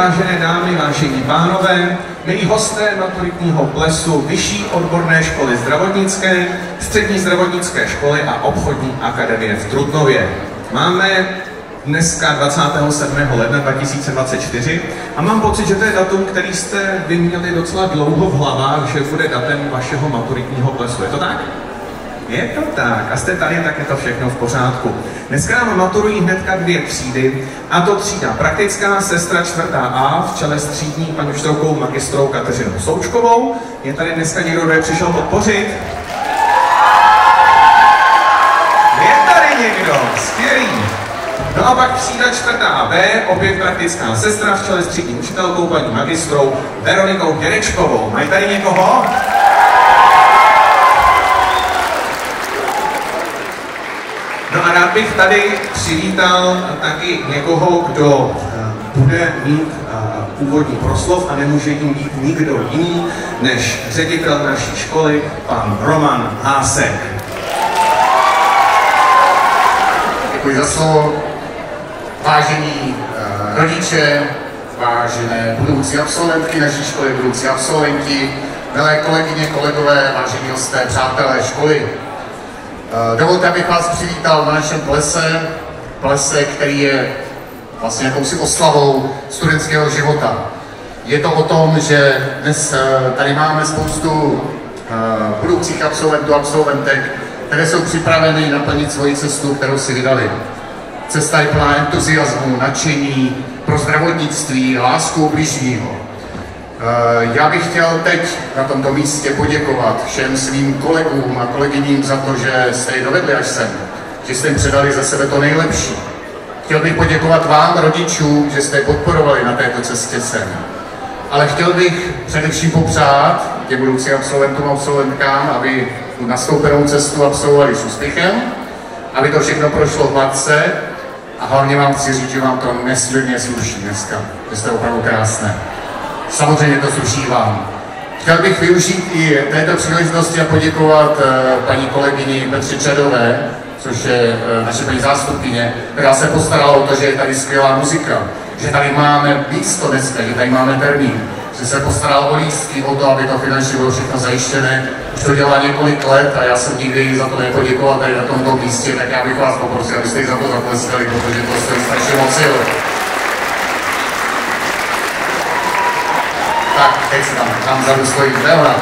Vážené dámy, vážení pánové, milí hosté maturitního plesu Vyšší odborné školy zdravotnické, Střední zdravotnické školy a obchodní akademie v Trutnově. Máme dneska 27. ledna 2024 a mám pocit, že to je datum, který jste vy měli docela dlouho v hlavách, že bude datem vašeho maturitního plesu. Je to tak? Je to tak. A jste tady, tak je to všechno v pořádku. Dneska nám maturují hnedka dvě třídy, a to třída praktická sestra čtvrtá A v čele s třídní panuštovkou magistrou Kateřinou Součkovou. Je tady dneska někdo, kdo je přišel podpořit? Je tady někdo, skvělý. No a pak třída čtvrtá B, opět praktická sestra v čele s třídní učitelkou paní magistrou Veronikou Děrečkovou. Mají tady někoho? No a rád bych tady přivítal taky někoho, kdo eh, bude mít eh, úvodní proslov a nemůže jim být nikdo jiný než ředitel naší školy, pan Roman Hásek. Děkuji za slovo. Vážení uh, rodiče, vážené budoucí absolventky naší školy, budoucí absolventi, milé kolegyně, kolegové, vážení hosté, přátelé školy. Uh, dovolte, abych vás přivítal na našem plese, plese, který je vlastně jakousi oslavou studentského života. Je to o tom, že dnes uh, tady máme spoustu budoucích absolventů, absolventek, které jsou připraveny naplnit svoji cestu, kterou si vydali. Cesta je plná entuziasmu, nadšení pro zdravotnictví, lásku bližního. Já bych chtěl teď na tomto místě poděkovat všem svým kolegům a kolegyním za to, že jste ji dovedli až sem, že jste jim předali za sebe to nejlepší. Chtěl bych poděkovat vám, rodičům, že jste je podporovali na této cestě sem. Ale chtěl bych především popřát těm budoucím absolventům a absolventkám, aby tu nastoupenou cestu absolvovali s úspěchem, aby to všechno prošlo v matce a hlavně vám chci říct, že vám to nesmírně sluší dneska, že jste opravdu krásné. Samozřejmě to sluší vám. Chtěl bych využít i této příležitosti a poděkovat uh, paní kolegyni Petře Čadové, což je uh, naše paní zástupkyně, která se postarala o to, že je tady skvělá muzika, že tady máme místo dneska, že tady máme termín, že se postaral o lístky, o to, aby to finančně bylo všechno zajištěné. Už to dělá několik let a já jsem nikdy za to nepoděkoval tady na tomto místě, tak já bych vás poprosil, abyste za to zatleskali, protože to stojí strašně moc sil. Tak, teď si tam, tam vzadu stojí Leona.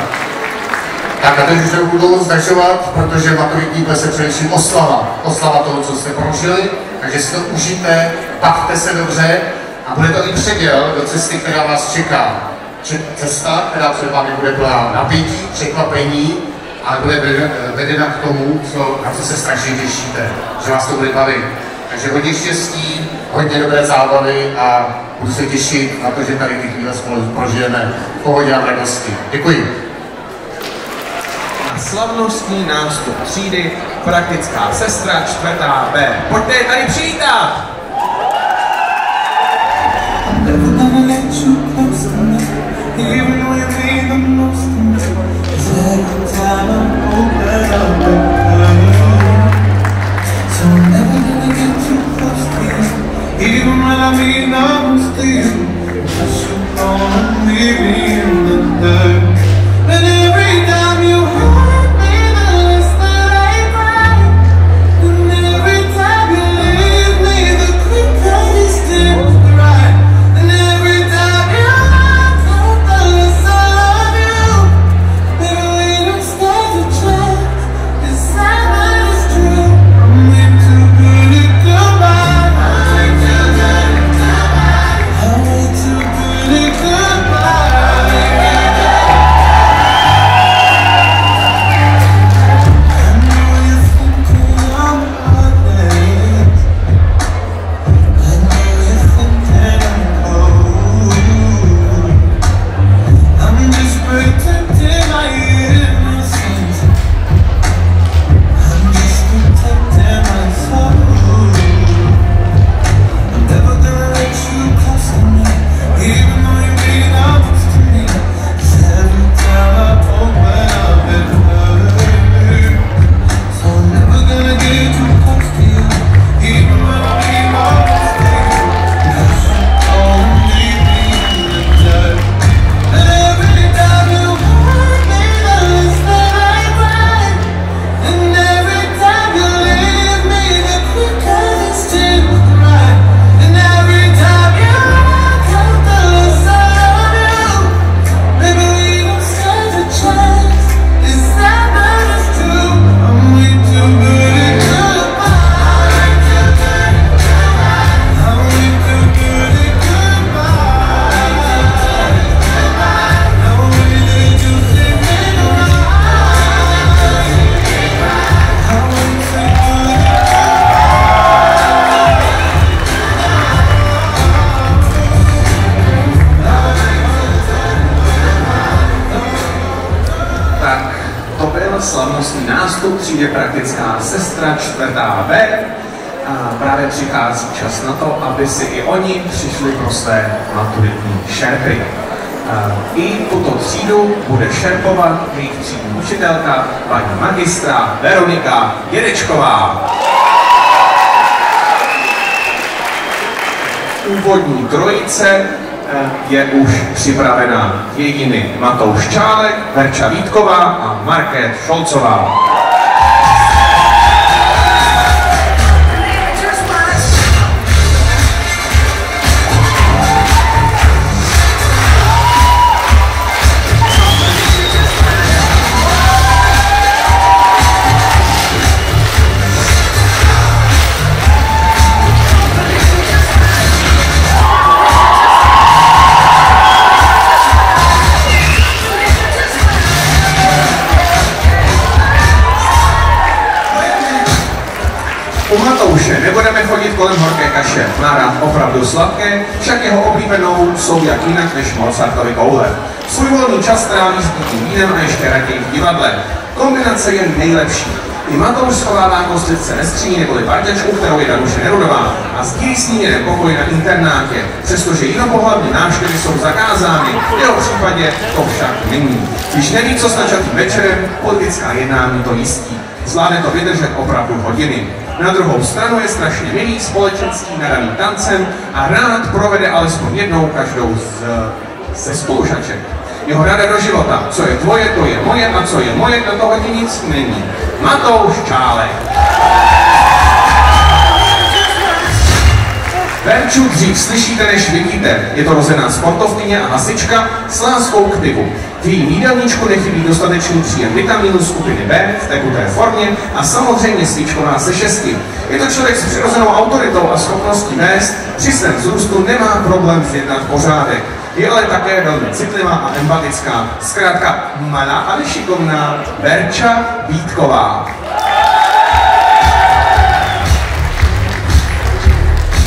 Tak a teď už nebudu dlouho zdržovat, protože maturitní ples je především oslava. Oslava toho, co jste prožili, takže si to užijte, bavte se dobře a bude to i předěl do cesty, která vás čeká. Cesta, která před vámi bude plná napětí, překvapení, ale bude vedena k tomu, co, na co se strašně těšíte, že vás to bude bavit. Takže hodně štěstí, hodně dobré zábavy a budu se těšit na to, že tady ty chvíle spolu prožijeme v pohodě a v radosti. Děkuji. A slavnostní nástup třídy praktická sestra čtvrtá B. Pojďte tady přivítat! I mean I'm still v třídě praktická sestra čtvrtá B a právě přichází čas na to, aby si i oni přišli pro své maturitní šerpy. I tuto třídu bude šerpovat jejich třídní učitelka, paní magistra Veronika Dědečková. Úvodní trojice eh, je už připravená jediný Matouš Čálek, Verča Vítková a Market Šolcová. Kaše. Má rád opravdu sladké, však jeho oblíbenou jsou jak jinak než Mozartovy koule. Svůj volný čas tráví s vínem a ještě raději v divadle. Kombinace je nejlepší. I Matouš schovává kostřice ve skříni neboli parťačku, kterou je Danuše Nerudová a sdílí s ní jeden pokoj na internátě, přestože jinopohlavní návštěvy jsou zakázány. V jeho případě to však není. Když neví, co s načatým večerem, politická jednání to jistí. Zvládne to vydržet opravdu hodiny. Na druhou stranu je strašně milý, společenský, nadaný tancem a rád provede alespoň jednou každou z, ze spolužaček. Jeho rada do života, co je tvoje, to je moje a co je moje, do toho ti nic není. Matouš Čálek. Verču dřív slyšíte, než vidíte. Je to rozená sportovkyně a hasička s láskou k pivu. V jejím jídelníčku nechybí dostatečný příjem vitamínů skupiny B v tekuté formě a samozřejmě svíčková se šesti. Je to člověk s přirozenou autoritou a schopností vést, při svém vzrůstu nemá problém zjednat pořádek. Je ale také velmi citlivá a empatická. Zkrátka malá, ale šikovná Verča Vítková.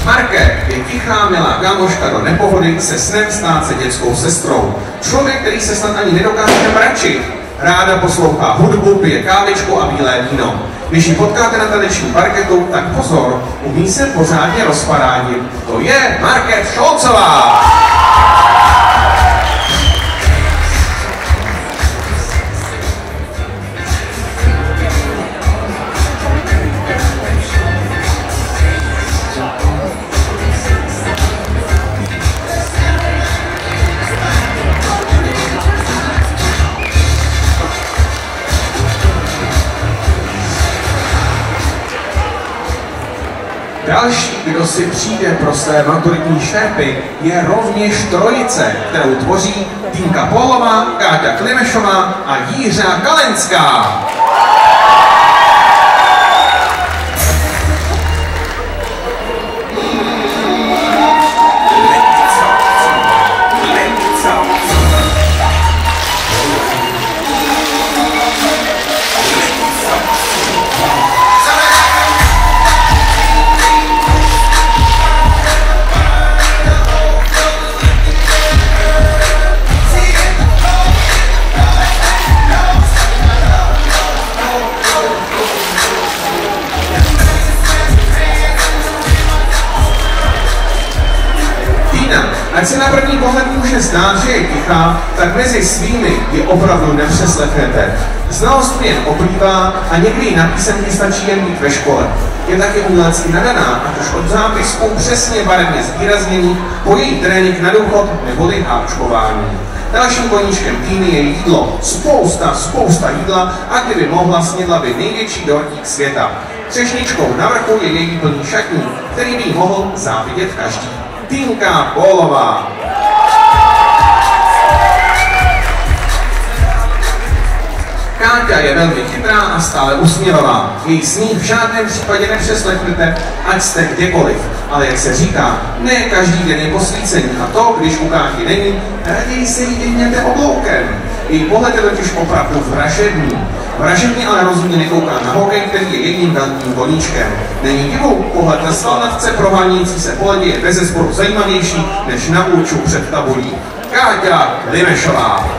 Marke milá kámoška do nepohody se snem stát se dětskou sestrou. Člověk, který se snad ani nedokáže mračit. Ráda poslouchá hudbu, pije kávičku a bílé víno. Když ji potkáte na tanečním parketu, tak pozor, umí se pořádně rozpadánit. To je Market Šolcová! Další, kdo si přijde pro své maturitní šerpy, je rovněž trojice, kterou tvoří Týnka Polová, Káťa Klimešová a Jířa Kalenská. Ať se na první pohled může zdát, že je tichá, tak mezi svými je opravdu nepřeslechnete. Znalost jen oplývá a někdy na písemky stačí jen mít ve škole. Je taky umělecky nadaná, ať už od zápisků přesně barevně zvýraznění, po její trénink na důchod neboli háčkování. Dalším koníčkem Týny je jídlo. Spousta, spousta jídla a kdyby mohla, snědla by největší dortík světa. Třešničkou na vrchu je její plný šatník, který by mohl závidět každý. Týnka Polová. Káťa je velmi chytrá a stále usměvavá. Její smích v žádném případě nepřeslechnete, ať jste kdekoliv. Ale jak se říká, ne každý den je posvícení a to, když u Káti není, raději se jí vyhněte obloukem. Její pohled je totiž opravdu vražedný. Vražedný ale rozhodně nekouká na hokej, který je jedním velkým koníčkem. Není divu, pohled na svalnavce prohánějící se po ledě je bezesporu zajímavější než na úču před tabulí. Káťa Limešová.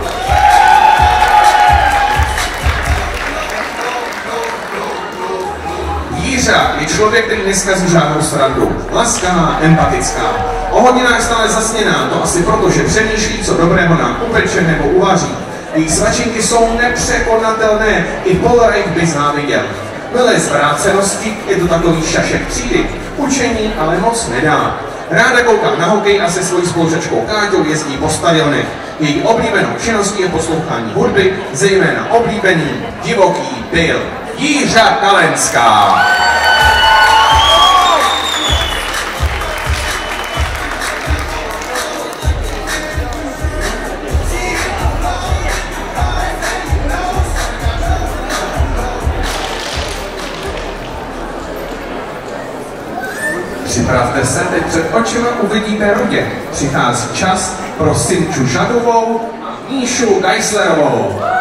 Míša je člověk, který neskazí žádnou srandu. Laskavá, empatická. O hodinách stále zasněná, to asi proto, že přemýšlí, co dobrého nám upeče nebo uvaří. Její svačinky jsou nepřekonatelné, i Polreich by záviděl. Milé zvrácenosti, je to takový šašek třídy. Učení ale moc nedá. Ráda kouká na hokej a se svojí spolužačkou Káťou jezdí po stadionech. Její oblíbenou činností je poslouchání hudby, zejména oblíbený divoký Bill. Jířa Kalenská. Připravte se, teď před očima uvidíte rudě. Přichází čas pro Simču Žadovou a Míšu Geislerovou.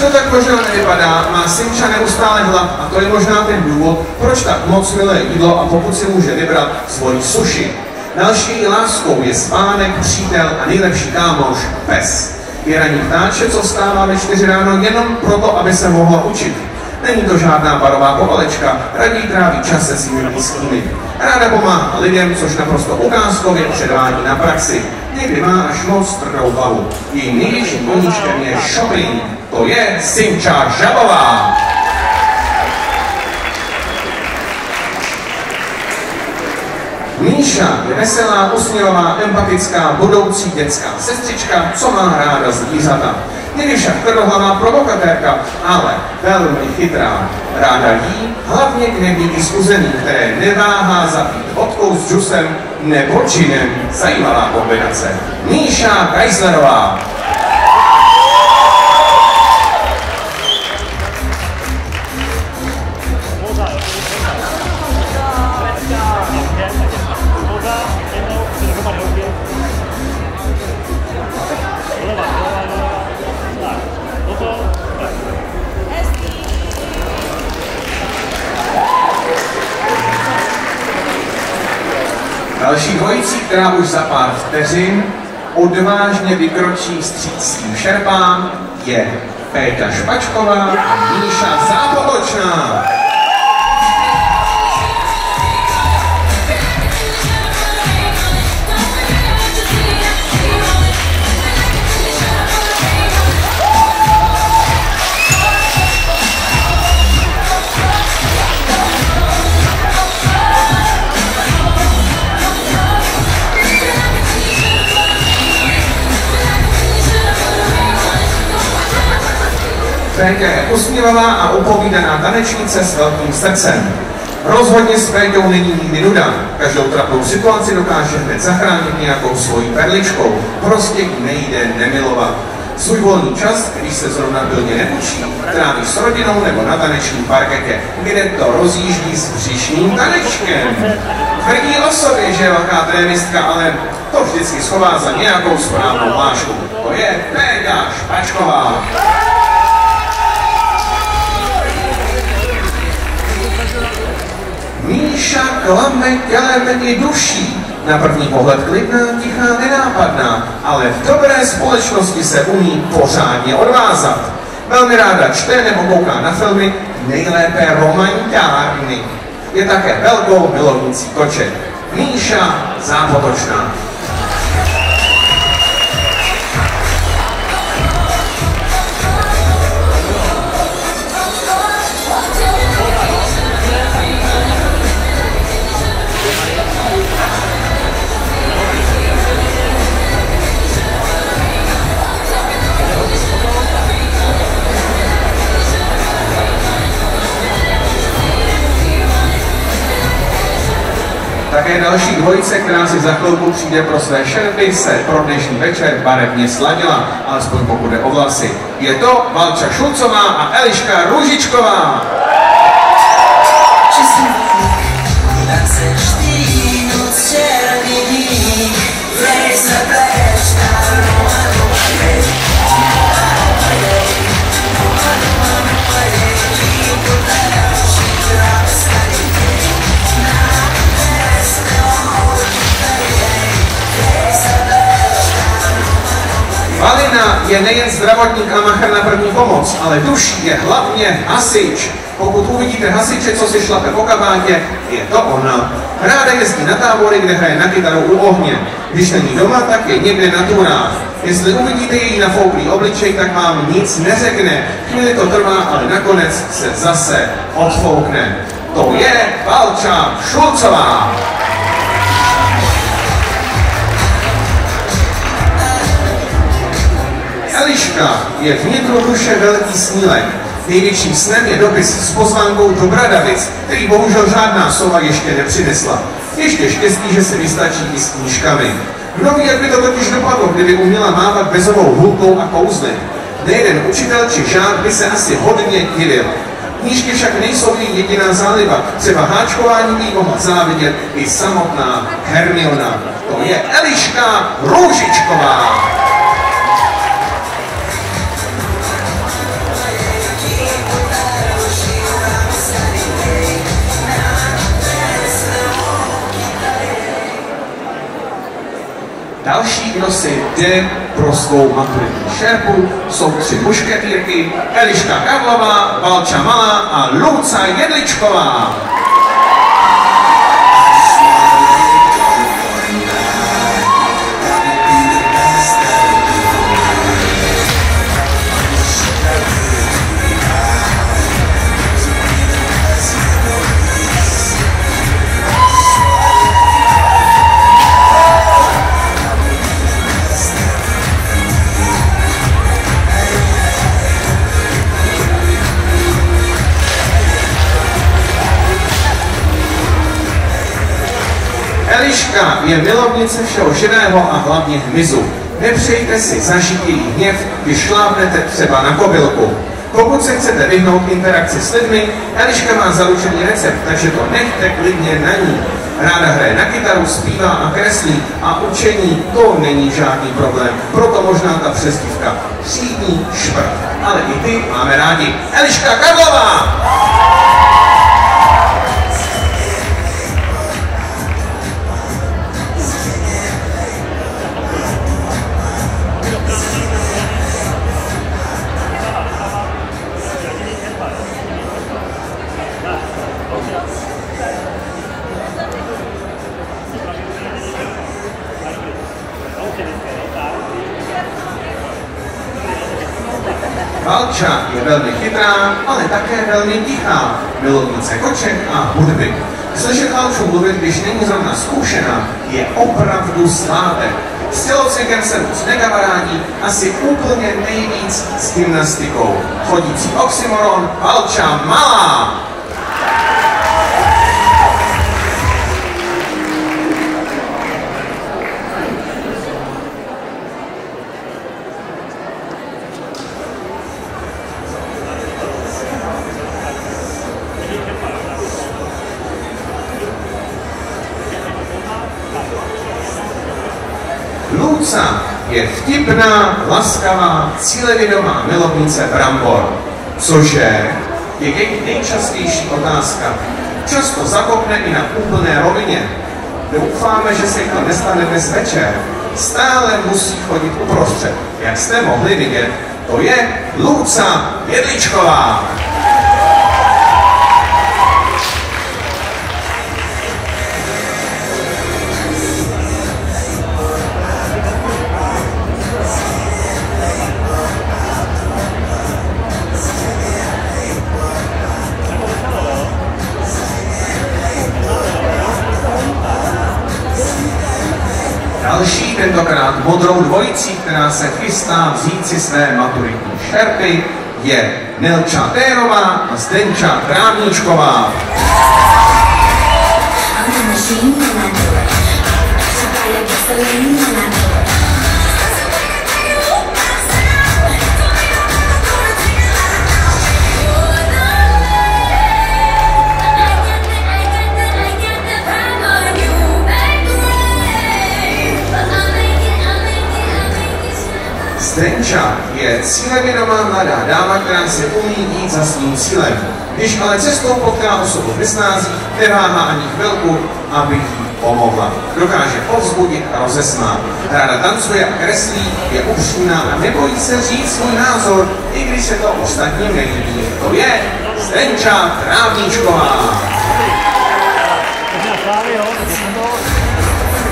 To tak možná nevypadá, má Simča neustále hlad a to je možná ten důvod, proč tak moc milé jídlo a pokud si může vybrat svoji suši. Další láskou je spánek, přítel a nejlepší kámoš pes. Je raní ptáče, co vstává ve čtyři ráno jenom proto, aby se mohla učit. Není to žádná barová povalečka, raději tráví čas se svými blízkými. Ráda pomáhá lidem, což naprosto ukázkově předvádí na praxi. Někdy má až moc tvrdou hlavu. Jejím největším koníčkem je shopping. To je Simča Žabová. Míša je veselá, usměvavá, empatická, budoucí dětská sestřička, co má ráda zvířata. Není však tvrdohlavá provokatérka, ale velmi chytrá. Ráda jí, hlavně knedlíky z uzemí, které neváhá zapít vodkou s džusem nebo činem. Zajímavá kombinace. Míša Geislerová. Další dvojicí, která už za pár vteřin odvážně vykročí střícím šerpám, je Péťa Špačková a Míša Zápotočná. Péťa je usměvavá a upovídaná tanečnice s velkým srdcem. Rozhodně s Péťou není nuda. Každou trapnou situaci dokáže hned zachránit nějakou svojí perličkou. Prostě jí nejde nemilovat. Svůj volný čas, když se zrovna pilně neučí, tráví s rodinou nebo na tanečním parketě, kde to rozjíždí s břišním tanečkem. Tvrdí o sobě, že je velká trénistka, ale to vždycky schová za nějakou správnou mášku. To je Péťa Špačková. Míša klame tělem i duší. Na první pohled klidná, tichá, nenápadná, ale v dobré společnosti se umí pořádně odvázat. Velmi ráda čte nebo kouká na filmy, nejlépe romantiárny. Je také velkou milovnicí koček. Míša Zápotočná. Také další dvojice, která si za chvilku přijde pro své šerby, se pro dnešní večer barevně sladila, alespoň pokud jde o vlasy. Je to Valča Šulcová a Eliška Růžičková. Je nejen zdravotník a machr na první pomoc, ale duší je hlavně hasič. Pokud uvidíte hasiče, co si šlape po kabátě, je to ona. Ráda jezdí na tábory, kde hraje na kytaru u ohně. Když není doma, tak je někde na turách. Jestli uvidíte její nafouklý obličej, tak vám nic neřekne. Chvíli to trvá, ale nakonec se zase odfoukne. To je Valča Šulcová. Eliška je vnitru duše velký snílek. Největším snem je dopis s pozvánkou do Bradavic, který bohužel žádná sova ještě nepřinesla. Ještě štěstí, že se vystačí i s knížkami. Kdo ví, jak by to totiž dopadlo, kdyby uměla mávat bezovou hulkou a kouzly. Nejeden učitel či žák by se asi hodně divil. Knížky však nejsou její jediná záliba. Třeba háčkování by mohla závidět i samotná Hermiona. To je Eliška Růžičková. Další, kdo si jde pro svou maturitní šerpu, jsou tři mušketýrky, Eliška Karlová, Valča Malá a Luca Jedličková. Eliška je milovnice všeho živého a hlavně hmyzu. Nepřejte si zažít její hněv, když šlápnete třeba na kobylku. Pokud se chcete vyhnout interakci s lidmi, Eliška má zaručený recept, takže to nechte klidně na ní. Ráda hraje na kytaru, zpívá a kreslí a učení to není žádný problém. Proto možná ta přezdívka třídní šprt. Ale i ty máme rádi. Eliška Karlová! Valča je velmi chytrá, ale také velmi tichá, milovnice koček a hudby. Slyšet Valču mluvit, když není zrovna zkušená, je opravdu svátek. S tělocvikem se moc nekamarádí, asi úplně nejvíc s gymnastikou. Chodící oxymoron, Valča malá! Vtipná, laskavá, cílevědomá milovnice brambor. Cože? Je její nejčastější otázka. Často zakopne i na úplné rovině. Doufáme, že se to nestane dnes večer. Stále musí chodit uprostřed. Jak jste mohli vidět, to je Luca Jedličková. Modrou dvojicí, která se chystá vzít si své maturitní šerpy, je Nelča Térová a Zdenča Trávníčková. I'm a machine and I Zdenča je cílevědomá mladá dáma, která si umí jít za svým cílem. Když ale cestou potká osobu v nesnází, neváhá ani chvilku, aby jí pomohla. Dokáže povzbudit a rozesmát. Ráda tancuje a kreslí, je upřímná a nebojí se říct svůj názor, i když se to ostatním nelíbí. To je Zdenča Trávníčková.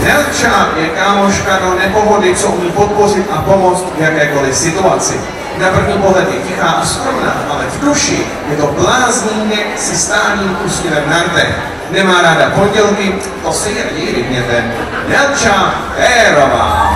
Nelča je kámoška do nepohody, co umí podpořit a pomoct v jakékoliv situaci. Na první pohled je tichá a skromná, ale v duši je to bláznínek si stálým úsměvem na rtech. Nemá ráda pondělky, to si je raději vypněte. Nelča Férová.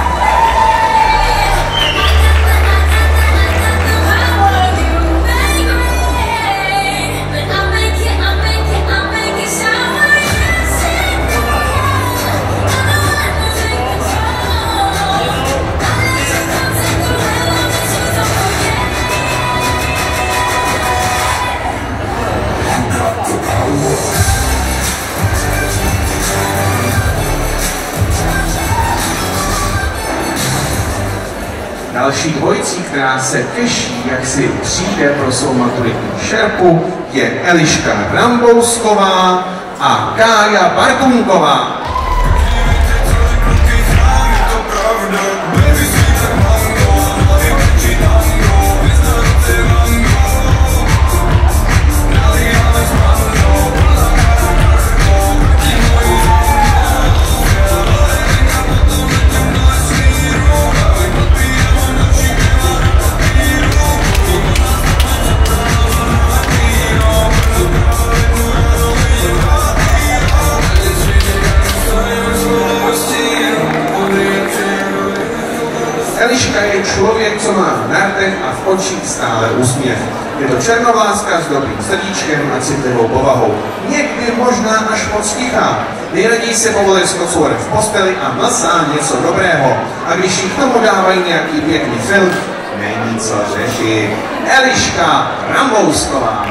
Další dvojicí, která se těší, jak si přijde pro svou maturitní šerpu, je Eliška Rambousková a Kája Bartunková. Člověk, co má na rtech a v očích stále úsměv. Je to černovláska s dobrým srdíčkem a citlivou povahou. Někdy možná až moc tichá. Nejraději se povoluje s kocourem v posteli a mlsá něco dobrého. A když jí k tomu dávají nějaký pěkný film, není co řešit. Eliška Rambousková.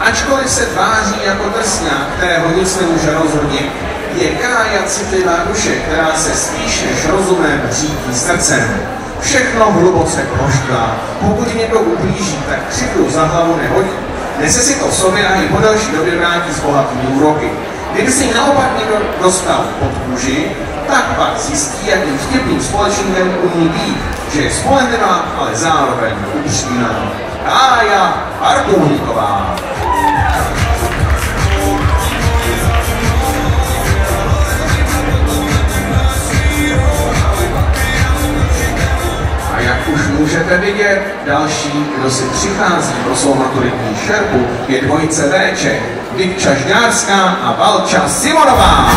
Ačkoliv se tváří jako drsňák, kterého nic nemůže je Kája citlivá duše, která se spíš než rozumem řídí srdcem. Všechno hluboce poštvá. Pokud někdo ublíží, tak křiklu za hlavu nehodí. Nese si to v sobě a i po další době vrátí s bohatými úroky. Kdyby si naopak někdo dostal pod kůži, tak pak zjistí, jakým vtipným společníkem umí být, že je spolehlivá, ale zároveň upřímná. Kája Artulníková. Můžete vidět, další, kdo si přichází pro svou maturitní šerpu, je dvojice Véček, Vikča Žďárská a Valča Simonová.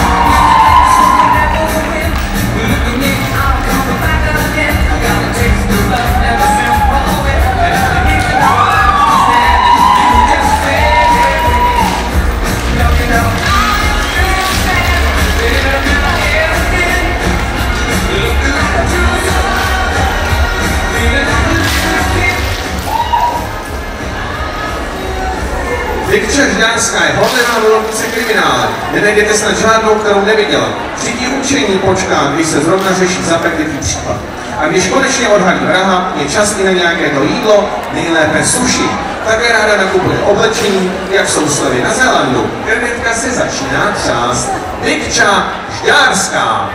Vikča Žďárská je hodná milovnice kriminále. Nenajdete snad žádnou, kterou neviděla. Přijdi učení počká, když se zrovna řeší zapeklitý případ. A když konečně odhalí vraha, je čas i na nějaké to jídlo, nejlépe suši. Také ráda nakupuje oblečení, jak jsou slevy na Zélandu. Krnetka se začíná třást. Vikča Žďárská.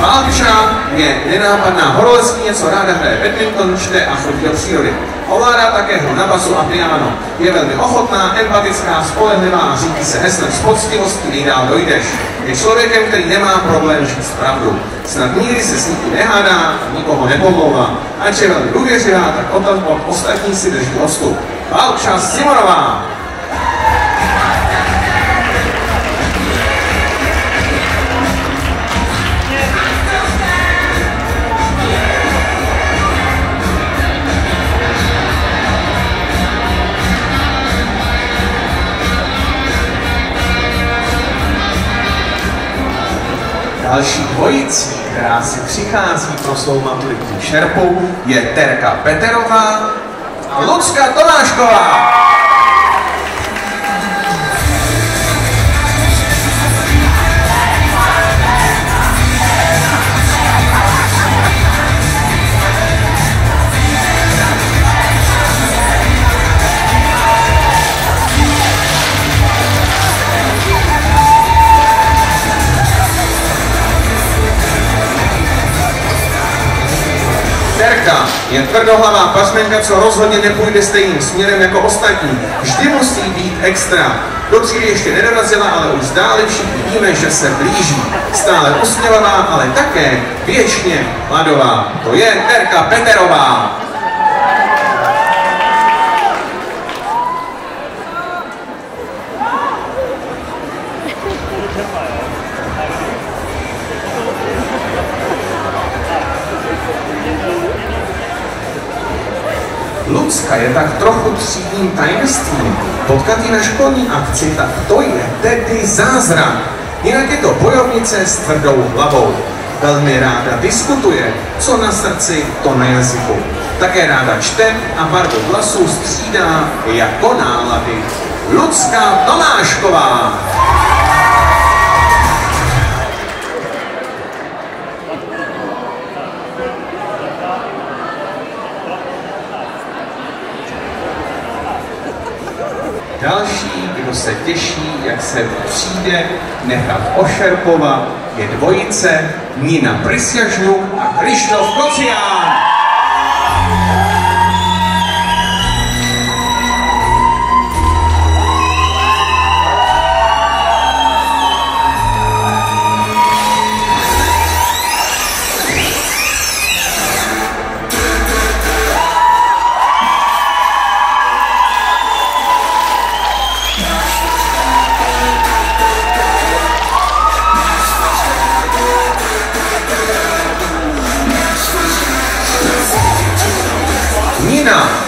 Válča je nenápadná horolezkyně, co ráda hraje badminton, čte a chodí do přírody. Ovládá také hru na basu a piano. Je velmi ochotná, empatická, spolehlivá a řídí se heslem s poctivostí nejdál dojdeš. Je člověkem, který nemá problém říct pravdu. Snad nikdy se s nikým nehádá, nikoho nepomlouvá. Ač je velmi důvěřivá, tak od, od si drží odstup. Válča Simonová. Další dvojicí, která si přichází pro svou maturitní šerpu, je Terka Peterová a Lucka Tomášková. Je tvrdohlavá pařmenka, co rozhodně nepůjde stejným směrem jako ostatní. Vždy musí být extra. Do třídy ještě nedorazila, ale už zdále všichni víme, že se blíží. Stále usměvavá, ale také věčně mladová. To je Terka Peterová. Lucka je tak trochu třídním tajemstvím. Potkat ji na školní akci, tak to je tedy zázrak. Jinak je to bojovnice s tvrdou hlavou. Velmi ráda diskutuje, co na srdci, to na jazyku. Také ráda čte a barvu vlasů střídá jako nálady. Lucka Tomášková. Se těší, jak se přijde nechat ošerpovat, je dvojice Nina Prysjažnuk a Krištof Kocián.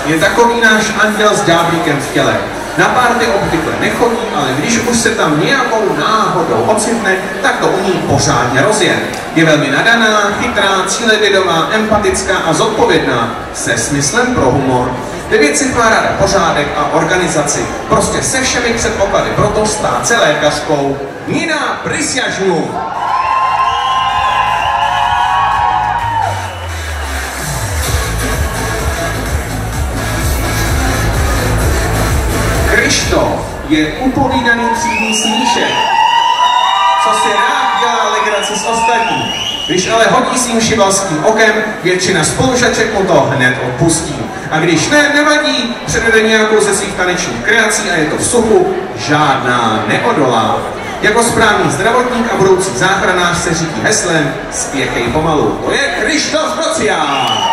Je takový náš anděl s ďáblíkem v těle. Na párty obvykle nechodí, ale když už se tam nějakou náhodou ocitne, tak to u ní pořádně rozje. Je velmi nadaná, chytrá, cílevědomá, empatická a zodpovědná, se smyslem pro humor. Ve věci má ráda pořádek a organizaci. Prostě se všemi předpoklady proto stát se lékařkou. Nina Prysjažnu. Je upovídaný třídní smíšek, co si rád dělá legraci z ostatní. Když ale hodí svým šibalským okem, většina spolužaček mu to hned odpustí. A když ne, nevadí, předvede nějakou ze svých tanečních kreací a je to v suchu, žádná neodolá. Jako správný zdravotník a budoucí záchranář se řídí heslem Spěchej pomalu. To je Krištof Kocián.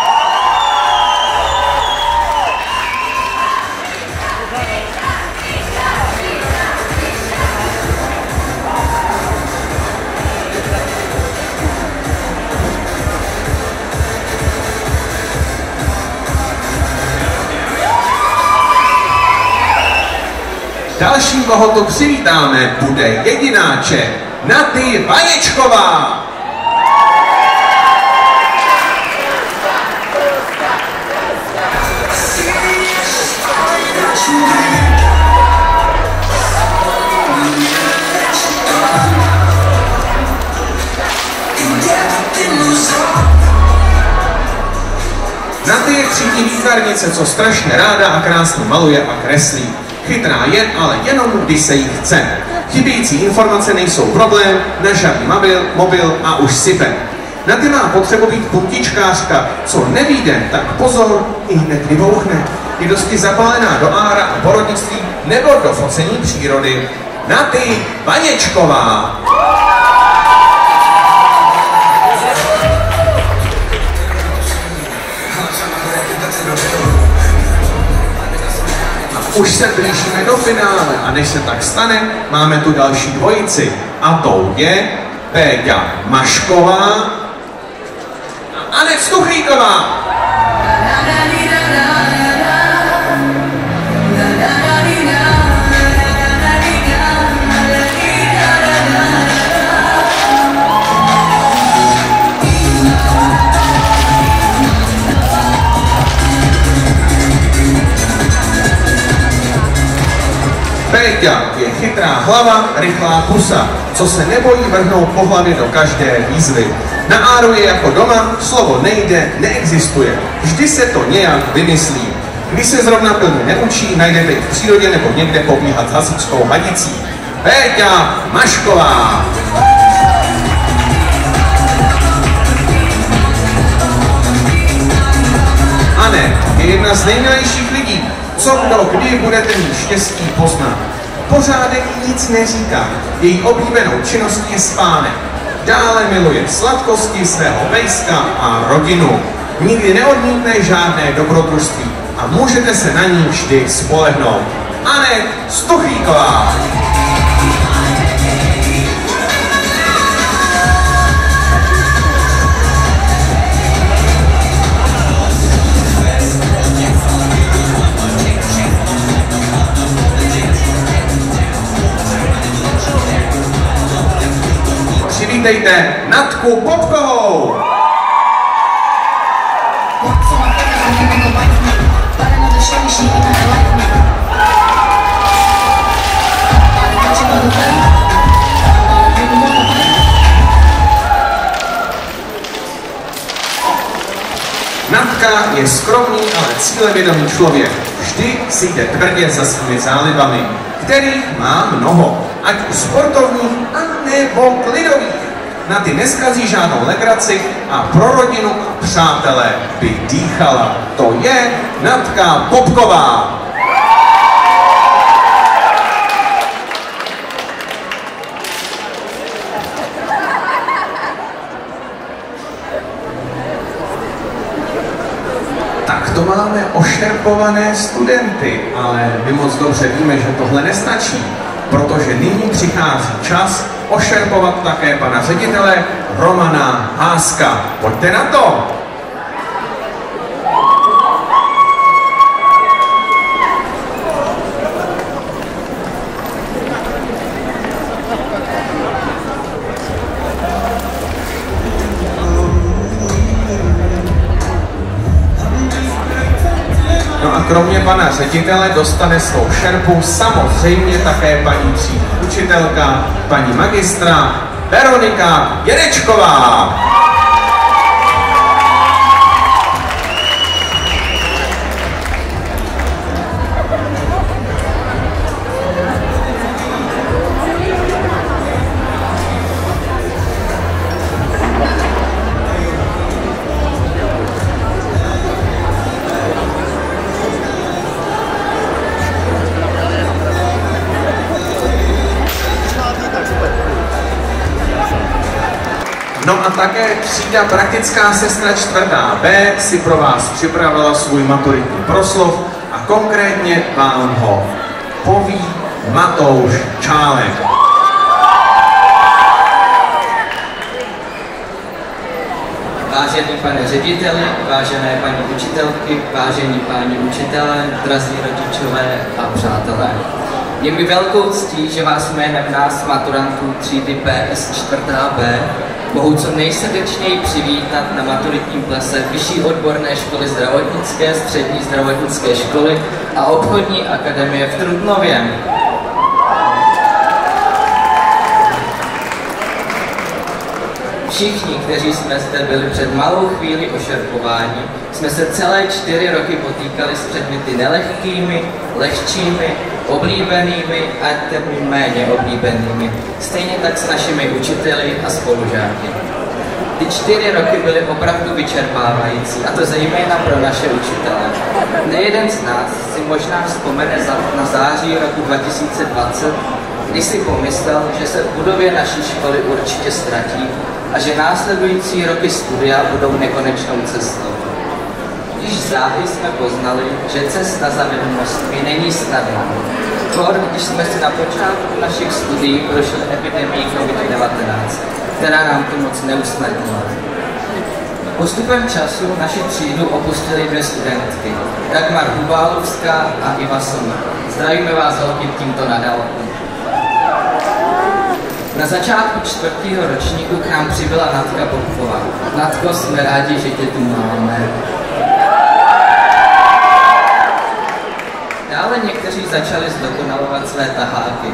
Dalším, koho tu přivítáme, bude jedináček Naty Vaječková. Naty je třídní výtvarnice, co strašně ráda a krásně maluje a kreslí. Chytrá je, ale jenom když se jí chce. Chybějící informace nejsou problém, nažaví mobil, mobil a už sype. Na ty má potřebu být puntičkářka, co nevíde, tak pozor, i hned vybouchne. Je dosti zapálená do ára a porodnictví nebo do focení přírody. Na ty Vaněčková. Už se blížíme do finále a než se tak stane, máme tu další dvojici. A tou je Péťa Mašková a Anec Tuchlíková. Chytrá hlava, rychlá pusa, co se nebojí vrhnout po hlavě do každé výzvy. Na Áru je jako doma, slovo nejde, neexistuje. Vždy se to nějak vymyslí. Když se zrovna plně neučí, najdete v přírodě nebo někde pobíhat s hasičskou hadicí. Péťa Mašková. Anet je jedna z nejmilejších lidí, co kdo kdy budete mít štěstí poznat. Pořádek nic neříká, její oblíbenou činností je spánek. Dále miluje sladkosti svého pejska a rodinu. Nikdy neodmítne žádné dobrodružství a můžete se na ní vždy spolehnout. Anet Stuchlíková. One to fight. Natka je skromný, ale cílevědomý člověk. Vždy si jde tvrdě za svými zálibami, kterých má mnoho, ať sportovních, a nebo. Na ty neskazí žádnou legraci a pro rodinu a přátele by dýchala. To je Natka Popková. Tak to máme ošerpované studenty, ale my moc dobře víme, že tohle nestačí, protože nyní přichází čas ošerpovat také pana ředitele Romana Háska. Pojďte na to! Kromě pana ředitele dostane svou šerpu samozřejmě také paní učitelka, paní magistra Veronika Jerečková. No a také třída praktická sestra čtvrtá B si pro vás připravila svůj maturitní proslov a konkrétně vám ho poví Matouš Čálek. Vážený pane řediteli, vážené paní učitelky, vážení páni učitelé, drazí rodičové a přátelé. Je mi velkou ctí, že vás jménem nás, maturantů třídy PS 4B, mohu co nejsrdečněji přivítat na maturitním plese Vyšší odborné školy zdravotnické, střední zdravotnické školy a obchodní akademie v Trutnově. Všichni, kteří jsme zde byli před malou chvíli ošerpování, jsme se celé čtyři roky potýkali s předměty nelehkými, lehčími, oblíbenými a těmi méně oblíbenými. Stejně tak s našimi učiteli a spolužáky. Ty čtyři roky byly opravdu vyčerpávající, a to zejména pro naše učitele. Nejeden z nás si možná vzpomene na září roku 2020, kdy si pomyslel, že se v budově naší školy určitě ztratí a že následující roky studia budou nekonečnou cestou. Již záhy jsme poznali, že cesta za vědomostmi není snadná. Kor, když jsme si na počátku našich studií prošli epidemii COVID-19, která nám to moc neusnadnila. Postupem času naši třídu opustili dvě studentky, Dagmar Hubálovská a Iva Sommer. Zdravíme vás holky tímto nadálku. Na začátku čtvrtého ročníku k nám přibyla Natka Popková. Natko, jsme rádi, že tě tu máme. Dále někteří začali zdokonalovat své taháky.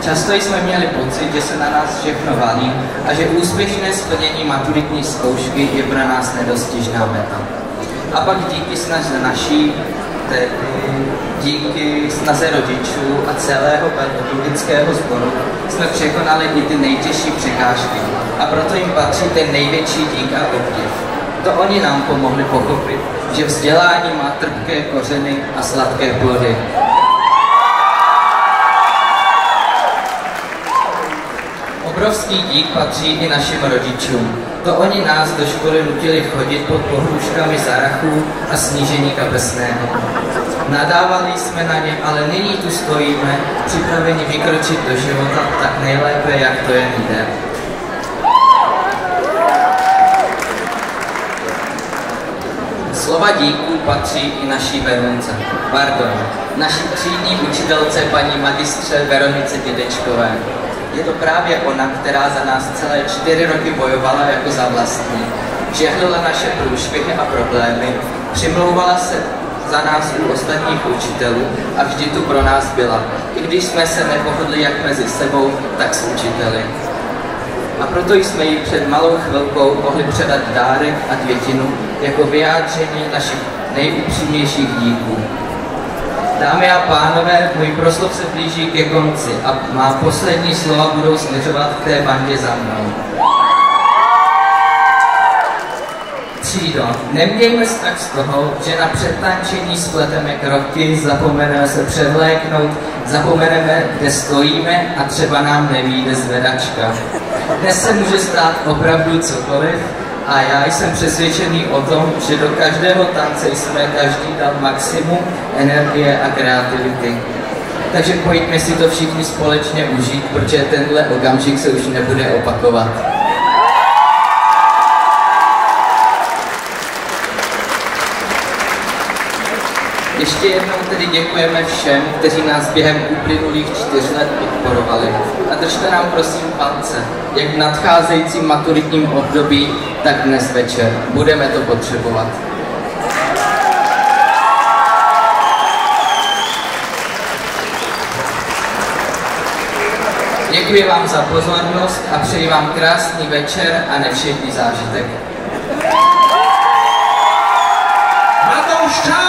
Často jsme měli pocit, že se na nás všechno valí a že úspěšné splnění maturitní zkoušky je pro nás nedostižná meta. A pak díky snaze naší, tedy díky snaze rodičů a celého pedagogického sboru jsme překonali i ty nejtěžší překážky a proto jim patří ten největší dík a obdiv. To oni nám pomohli pochopit, že vzdělání má trpké kořeny a sladké plody. Obrovský dík patří i našim rodičům. To oni nás do školy nutili chodit pod pohrůžkami zarachů a snížení kapesného. Nadávali jsme na ně, ale nyní tu stojíme, připraveni vykročit do života tak nejlépe, jak to jen jde. Slova díků patří i naší Verunce, pardon, naší třídní učitelce paní magistře Veronice Dědečkové. Je to právě ona, která za nás celé čtyři roky bojovala jako za vlastní. Žehlila naše průšvihy a problémy, přimlouvala se za nás u ostatních učitelů a vždy tu pro nás byla, i když jsme se nepohodli jak mezi sebou, tak s učiteli. A proto jsme jí před malou chvilkou mohli předat dárek a květinu jako vyjádření našich nejupřímnějších díků. Dámy a pánové, můj proslov se blíží ke konci a má poslední slova budou směřovat k té bandě za mnou. Třído, nemějme strach z toho, že na přetančení spleteme kroky, zapomeneme se převléknout, zapomeneme, kde stojíme a třeba nám nevíde zvedačka. Dnes se může stát opravdu cokoliv a já jsem přesvědčený o tom, že do každého tance jsme každý dal maximum energie a kreativity. Takže pojďme si to všichni společně užít, protože tenhle okamžik se už nebude opakovat. Ještě jednou tedy děkujeme všem, kteří nás během uplynulých čtyř let podporovali. A držte nám prosím palce, jak v nadcházejícím maturitním období, tak dnes večer. Budeme to potřebovat. Děkuji vám za pozornost a přeji vám krásný večer a nevšední zážitek. Matouš Čálek